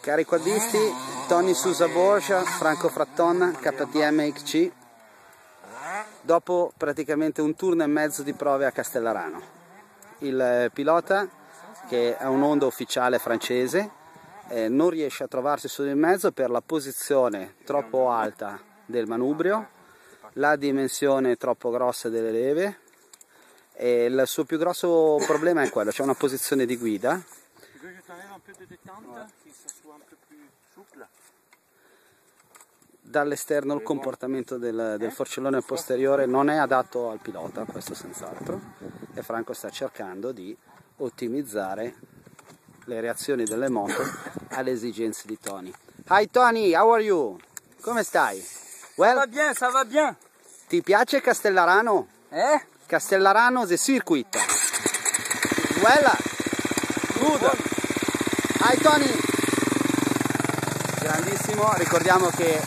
Cari quadristi, Tony Susa Borgia, Franco Fratton, KTM XC, dopo praticamente un turno e mezzo di prove a Castellarano. Il pilota, che è un'onda ufficiale francese, eh, non riesce a trovarsi sul mezzo per la posizione troppo alta del manubrio, la dimensione troppo grossa delle leve e il suo più grosso problema è quello, c'è una posizione di guida dall'esterno il comportamento del, del, forcellone posteriore non è adatto al pilota, questo senz'altro, e Franco sta cercando di ottimizzare le reazioni delle moto alle esigenze di Tony. Hi Tony, how are you? Come stai? Well? Ça va bien, ça va bien. Ti piace Castellarano? Eh? Castellarano the circuit. Well? Good. Hi Tony. Grandissimo, ricordiamo che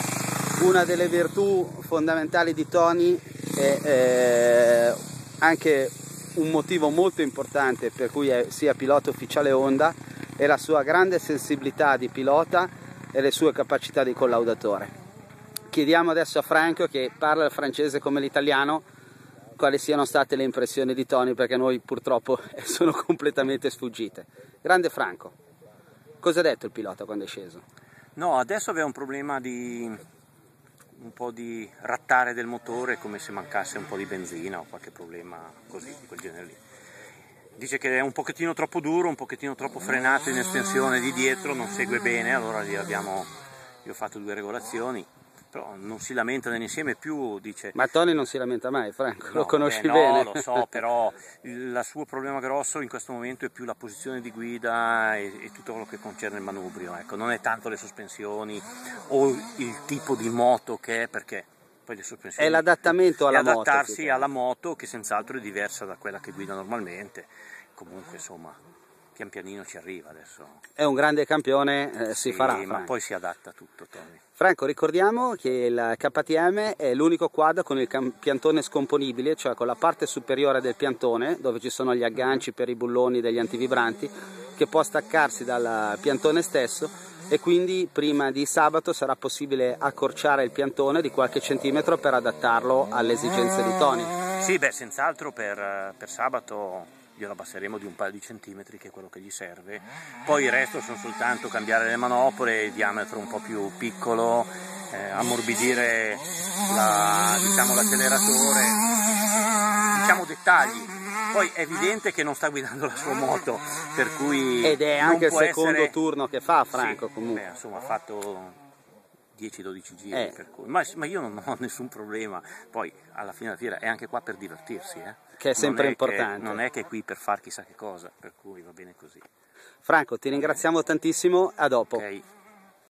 una delle virtù fondamentali di Tony è eh, anche un motivo molto importante per cui è sia pilota ufficiale Honda è la sua grande sensibilità di pilota e le sue capacità di collaudatore. Chiediamo adesso a Franco che parla il francese come l'italiano quali siano state le impressioni di Tony perché noi purtroppo sono completamente sfuggite. Grande Franco, cosa ha detto il pilota quando è sceso? No, adesso aveva un problema di un po' di rattare del motore come se mancasse un po' di benzina o qualche problema così di quel genere lì dice che è un pochettino troppo duro, un pochettino troppo frenato in estensione di dietro, non segue bene, allora abbiamo, gli ho fatto due regolazioni, però non si lamenta nell'insieme più, dice... Ma Tony non si lamenta mai, Franco, no, lo conosci eh, no, bene. No, lo so, però il suo problema grosso in questo momento è più la posizione di guida e, e tutto quello che concerne il manubrio, ecco, non è tanto le sospensioni o il tipo di moto che è, perché poi le sospensioni. È l'adattamento alla moto. Adattarsi alla moto che senz'altro è diversa da quella che guida normalmente. Comunque insomma pian pianino ci arriva adesso. È un grande campione, eh, si sì, farà. ma poi si adatta tutto Tony. Franco, ricordiamo che il KTM è l'unico quad con il piantone scomponibile, cioè con la parte superiore del piantone, dove ci sono gli agganci per i bulloni degli antivibranti, che può staccarsi dal piantone stesso e quindi prima di sabato sarà possibile accorciare il piantone di qualche centimetro per adattarlo alle esigenze di Tony. Sì, beh, senz'altro per, per sabato glielo abbasseremo di un paio di centimetri che è quello che gli serve. Poi il resto sono soltanto cambiare le manopole il diametro un po' più piccolo eh, ammorbidire la, diciamo, l'acceleratore. Diciamo dettagli. Poi è evidente che non sta guidando la sua moto per cui ed è anche il secondo essere... turno che fa Franco sì, comunque. beh, insomma ha fatto 10-12 giri, eh. cui, ma, ma, io non ho nessun problema, poi alla fine della fiera è anche qua per divertirsi. Eh? Che è sempre non è importante. Che, non è che è qui per far chissà che cosa, per cui va bene così. Franco, ti ringraziamo tantissimo, a dopo. Okay.